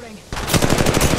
Reloading.